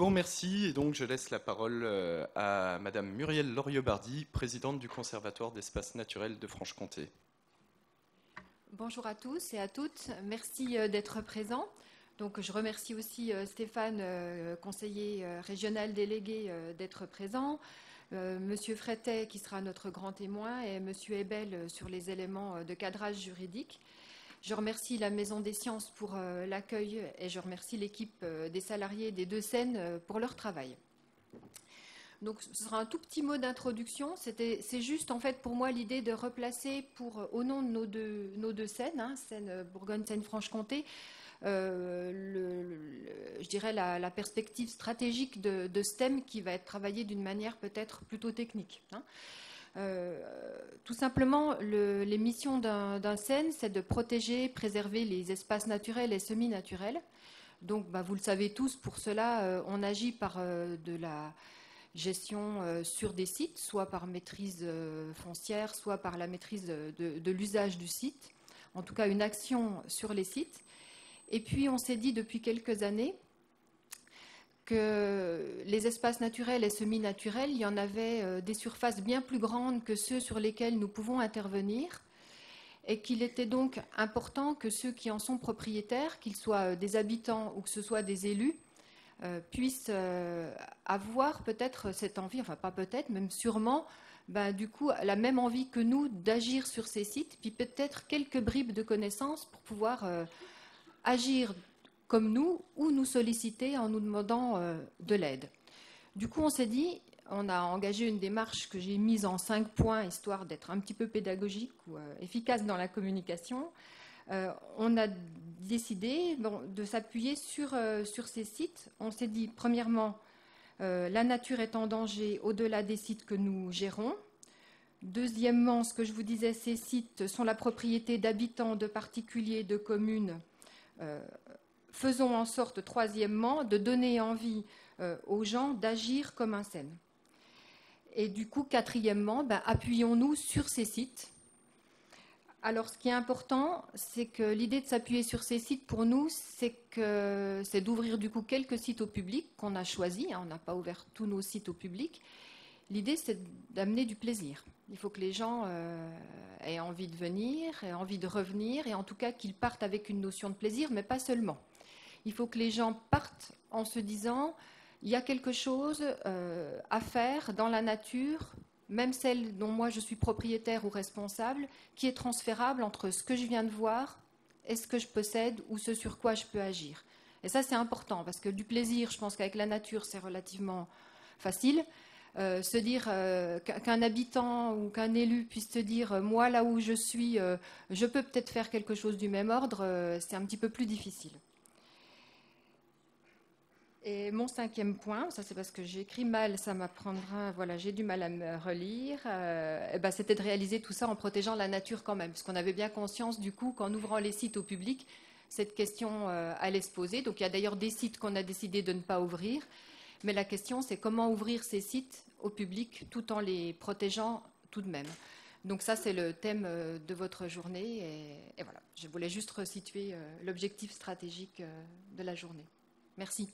vous remercie et donc je laisse la parole euh, à Madame Muriel Lorieux-Bardy, présidente du Conservatoire d'espaces naturels de Franche-Comté. Bonjour à tous et à toutes. Merci euh, d'être présents. Donc, je remercie aussi euh, Stéphane, conseiller régional délégué, d'être présent. Monsieur Frettet, qui sera notre grand témoin, et Monsieur Ebel sur les éléments de cadrage juridique. Je remercie la Maison des Sciences pour euh, l'accueil et je remercie l'équipe euh, des salariés des deux scènes euh, pour leur travail. Donc, ce sera un tout petit mot d'introduction. C'est juste, en fait, pour moi, l'idée de replacer, pour, au nom de nos deux, scènes, hein, Bourgogne, scène Franche-Comté, je dirais la, perspective stratégique de, ce thème qui va être travaillé d'une manière peut-être plutôt technique. Hein. Euh, tout simplement, les missions d'un scène, c'est de protéger, préserver les espaces naturels et semi-naturels. Donc, bah, vous le savez tous, pour cela, euh, on agit par euh, de la gestion sur des sites, soit par maîtrise foncière, soit par la maîtrise de l'usage du site. En tout cas, une action sur les sites. Et puis, on s'est dit depuis quelques années que les espaces naturels et semi-naturels, il y en avait euh, des surfaces bien plus grandes que ceux sur lesquels nous pouvons intervenir et qu'il était donc important que ceux qui en sont propriétaires, qu'ils soient euh, des habitants ou que ce soit des élus, euh, puissent avoir peut-être cette envie, enfin pas peut-être, même sûrement, ben, du coup, la même envie que nous d'agir sur ces sites, puis peut-être quelques bribes de connaissances pour pouvoir agir comme nous ou nous solliciter en nous demandant euh, de l'aide. Du coup, on s'est dit, on a engagé une démarche que j'ai mise en cinq points, histoire d'être un petit peu pédagogique ou euh, efficace dans la communication. Euh, on a décidé de s'appuyer sur, sur ces sites. On s'est dit, premièrement, la nature est en danger au-delà des sites que nous gérons. Deuxièmement, ce que je vous disais, ces sites sont la propriété d'habitants, de particuliers, de communes faisons en sorte, troisièmement, de donner envie euh, aux gens d'agir comme un scène. Et du coup, quatrièmement, ben, appuyons-nous sur ces sites. Alors, ce qui est important, c'est que l'idée de s'appuyer sur ces sites, pour nous, c'est que c'est d'ouvrir du coup quelques sites au public qu'on a choisis. Hein. on n'a pas ouvert tous nos sites au public. L'idée, c'est d'amener du plaisir. Il faut que les gens euh, aient envie de venir, aient envie de revenir, et en tout cas qu'ils partent avec une notion de plaisir, mais pas seulement. Il faut que les gens partent en se disant, il y a quelque chose euh, à faire dans la nature, même celle dont moi je suis propriétaire ou responsable, qui est transférable entre ce que je viens de voir et ce que je possède ou ce sur quoi je peux agir. Et ça, c'est important, parce que du plaisir, je pense qu'avec la nature, c'est relativement facile. Euh, se dire euh, qu'un habitant ou qu'un élu puisse se dire moi là où je suis, je peux peut-être faire quelque chose du même ordre, c'est un petit peu plus difficile. Et mon cinquième point, ça c'est parce que j'écris mal, ça m'apprendra, voilà, j'ai du mal à me relire, euh, ben, c'était de réaliser tout ça en protégeant la nature quand même, parce qu'on avait bien conscience du coup qu'en ouvrant les sites au public, cette question euh, allait se poser. Donc il y a d'ailleurs des sites qu'on a décidé de ne pas ouvrir, mais la question c'est comment ouvrir ces sites au public tout en les protégeant tout de même. Donc ça c'est le thème euh, de votre journée, et, et, voilà, je voulais juste resituer l'objectif stratégique de la journée. Merci.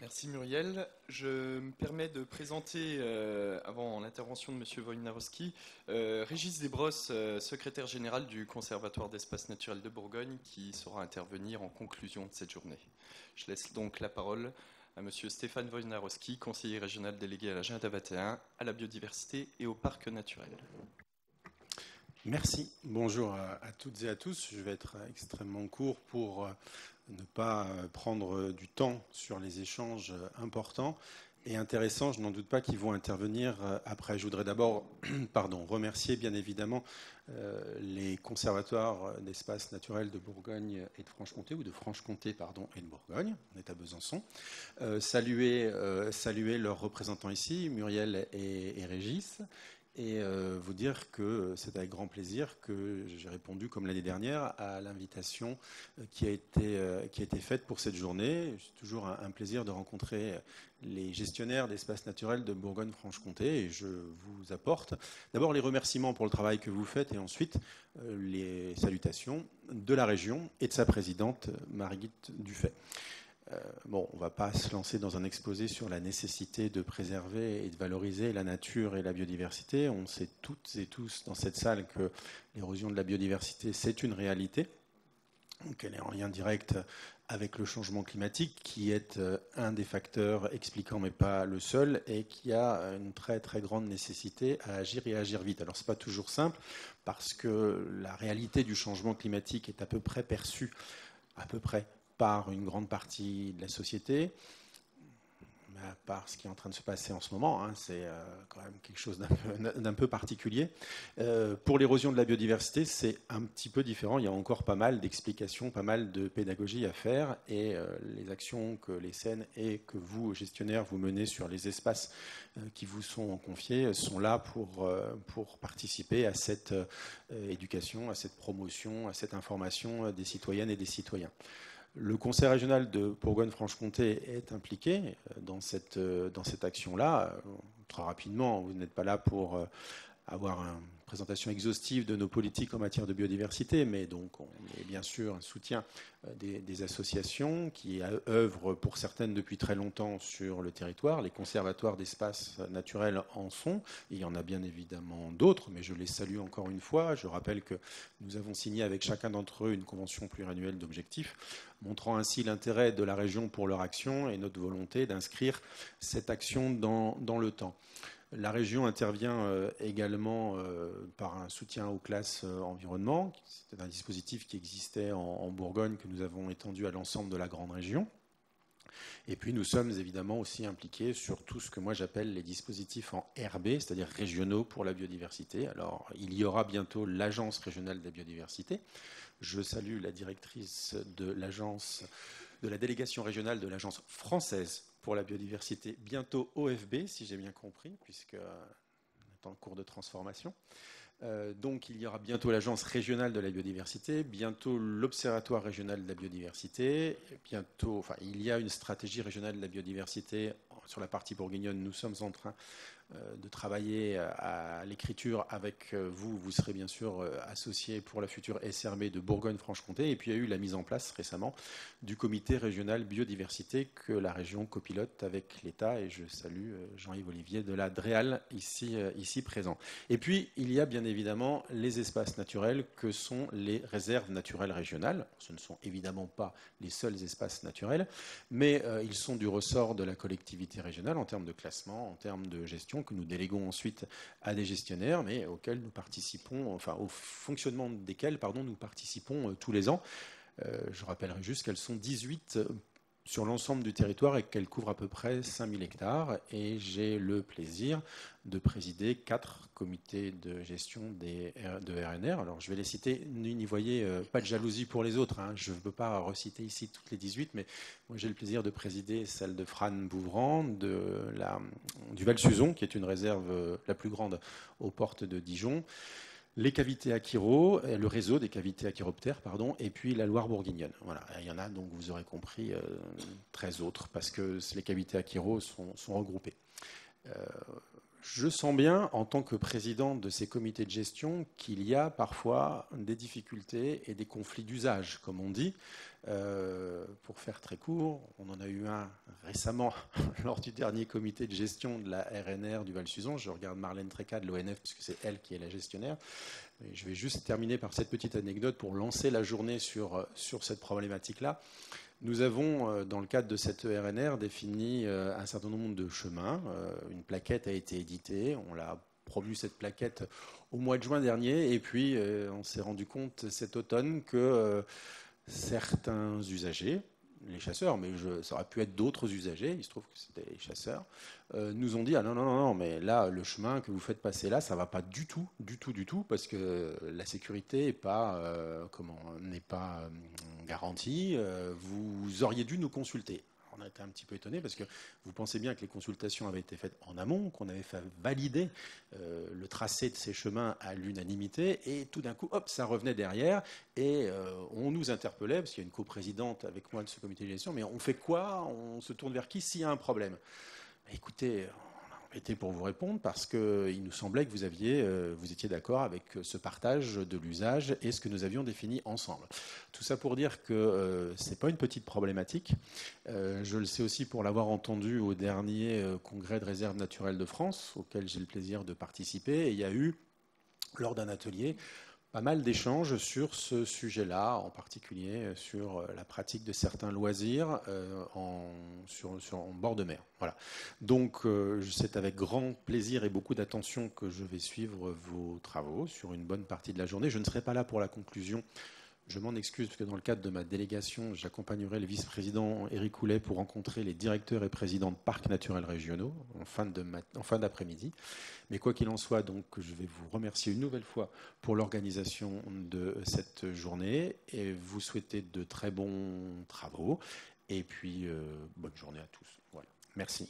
Merci Muriel. Je me permets de présenter, euh, avant l'intervention de M. Wojnarowski, euh, Régis Desbrosses, euh, secrétaire général du Conservatoire d'espaces naturels de Bourgogne, qui saura intervenir en conclusion de cette journée. Je laisse donc la parole à M. Stéphane Wojnarowski, conseiller régional délégué à l'agenda 21, à la biodiversité et au parc naturel. Merci. Bonjour à, toutes et à tous. Je vais être extrêmement court pour ne pas euh, prendre du temps sur les échanges euh, importants et intéressants. Je n'en doute pas qu'ils vont intervenir euh, après. Je voudrais d'abord pardon, remercier bien évidemment les conservatoires d'espaces naturels de Bourgogne et de Franche-Comté, ou de Franche-Comté pardon, et de Bourgogne, on est à Besançon. saluer, saluer leurs représentants ici, Muriel et Régis, et euh, vous dire que c'est avec grand plaisir que j'ai répondu, comme l'année dernière, à l'invitation euh, qui, a été, euh, qui a été faite pour cette journée. C'est toujours un, plaisir de rencontrer les gestionnaires d'espaces naturels de Bourgogne-Franche-Comté et je vous apporte d'abord les remerciements pour le travail que vous faites et ensuite les salutations de la région et de sa présidente, Marguerite Dufay. Euh, bon, on ne va pas se lancer dans un exposé sur la nécessité de préserver et de valoriser la nature et la biodiversité. On sait toutes et tous dans cette salle que l'érosion de la biodiversité, c'est une réalité. Donc elle est en lien direct avec le changement climatique, qui est euh, un des facteurs expliquants, mais pas le seul, et qui a une très très grande nécessité à agir et à agir vite. Alors ce n'est pas toujours simple, parce que la réalité du changement climatique est à peu près perçue, à peu près par une grande partie de la société, par ce qui est en train de se passer en ce moment. Hein, c'est euh, quand même quelque chose d'un peu, particulier. Euh, pour l'érosion de la biodiversité, c'est un petit peu différent. Il y a encore pas mal d'explications, pas mal de pédagogie à faire. Et euh, les actions que les scènes et que vous, gestionnaires, vous menez sur les espaces qui vous sont confiés sont là pour participer à cette éducation, à cette promotion, à cette information des citoyennes et des citoyens. Le Conseil régional de Bourgogne-Franche-Comté est impliqué euh, dans cette, euh, dans cette action-là. Euh, très rapidement, vous n'êtes pas là pour avoir une présentation exhaustive de nos politiques en matière de biodiversité, mais donc on est bien sûr un soutien euh, des, associations qui œuvrent pour certaines depuis très longtemps sur le territoire. Les conservatoires d'espaces naturels en sont. Il y en a bien évidemment d'autres, mais je les salue encore une fois. Je rappelle que nous avons signé avec chacun d'entre eux une convention pluriannuelle d'objectifs, montrant ainsi l'intérêt de la région pour leur action et notre volonté d'inscrire cette action dans, dans le temps. La région intervient euh, également euh, par un soutien aux classes euh, environnement. C'était un dispositif qui existait en, Bourgogne que nous avons étendu à l'ensemble de la grande région. Et puis nous sommes évidemment aussi impliqués sur tout ce que moi j'appelle les dispositifs en RB, c'est-à-dire régionaux pour la biodiversité. Alors il y aura bientôt l'agence régionale de la biodiversité. Je salue la directrice de l'agence de la délégation régionale de l'agence française pour la biodiversité, bientôt OFB, si j'ai bien compris, puisque est en cours de transformation. Euh, donc il y aura bientôt l'agence régionale de la biodiversité, bientôt l'observatoire régional de la biodiversité, bientôt, enfin il y a une stratégie régionale de la biodiversité sur la partie bourguignonne. Nous sommes en train euh, de travailler à l'écriture avec euh, vous. Vous serez bien sûr euh, associé pour la future SRB de Bourgogne-Franche-Comté. Et puis il y a eu la mise en place récemment du comité régional biodiversité que la région copilote avec l'État. Et je salue Jean-Yves Olivier de la DREAL ici, ici présent. Et puis il y a bien évidemment les espaces naturels que sont les réserves naturelles régionales. Ce ne sont évidemment pas les seuls espaces naturels, mais ils sont du ressort de la collectivité régionale en termes de classement, en termes de gestion que nous déléguons ensuite à des gestionnaires, mais auxquels nous participons, enfin au fonctionnement desquels pardon, nous participons euh, tous les ans. Euh, je rappellerai juste qu'elles sont 18 sur l'ensemble du territoire et qu'elle couvre à peu près 5000 hectares. Et j'ai le plaisir de présider quatre comités de gestion de RNR. Alors je vais les citer, n'y voyez euh, pas de jalousie pour les autres. Hein. Je ne peux pas reciter ici toutes les 18, mais j'ai le plaisir de présider celle de Fran Bouvran, de la, du Val-Suzon, qui est une réserve euh, la plus grande aux portes de Dijon les cavités euh, le réseau des cavités achiroptères, pardon, et puis la Loire bourguignonne. Voilà, il y en a donc vous aurez compris 13 euh, autres parce que les cavités achiro sont, sont regroupées. Euh, je sens bien, en tant que président de ces comités de gestion, qu'il y a parfois des difficultés et des conflits d'usage, comme on dit. Euh, pour faire très court, on en a eu un récemment lors du dernier comité de gestion de la RNR du Val-Suzon. Je regarde Marlène Tréca de l'ONF, puisque c'est elle qui est la gestionnaire. je vais juste terminer par cette petite anecdote pour lancer la journée sur, sur cette problématique-là. Nous avons, euh, dans le cadre de cette RNR, défini euh, un certain nombre de chemins. Euh, une plaquette a été éditée. On l'a promu cette plaquette au mois de juin dernier. Et puis, on s'est rendu compte cet automne que certains usagers, les chasseurs, mais je, ça aurait pu être d'autres usagers, il se trouve que c'était les chasseurs, euh, nous ont dit ah non non non mais là le chemin que vous faites passer là ça va pas du tout du tout du tout parce que la sécurité est pas euh, comment n'est pas euh, garantie vous auriez dû nous consulter on a été un petit peu étonné parce que vous pensez bien que les consultations avaient été faites en amont, qu'on avait fait valider euh, le tracé de ces chemins à l'unanimité, et tout d'un coup, hop, ça revenait derrière, et euh, on nous interpellait, parce qu'il y a une coprésidente avec moi de ce comité de gestion, mais on fait quoi? On se tourne vers qui s'il y a un problème? Écoutez, été pour vous répondre parce qu'il nous semblait que vous, aviez, euh, vous étiez d'accord avec ce partage de l'usage et ce que nous avions défini ensemble. Tout ça pour dire que euh, ce n'est pas une petite problématique. Euh, je le sais aussi pour l'avoir entendu au dernier congrès de réserve naturelle de France, auquel j'ai le plaisir de participer. Et il y a eu, lors d'un atelier, pas mal d'échanges sur ce sujet-là, en particulier sur euh, la pratique de certains loisirs euh, en, sur, en bord de mer. Voilà. Donc, euh, c'est avec grand plaisir et beaucoup d'attention que je vais suivre vos travaux sur une bonne partie de la journée. Je ne serai pas là pour la conclusion je m'en excuse parce que dans le cadre de ma délégation, j'accompagnerai le vice-président Éric Coulet pour rencontrer les directeurs et présidents de parcs naturels régionaux en fin, d'après-midi. Mais quoi qu'il en soit, donc, je vais vous remercier une nouvelle fois pour l'organisation de cette journée et vous souhaiter de très bons travaux et puis euh, bonne journée à tous. Merci.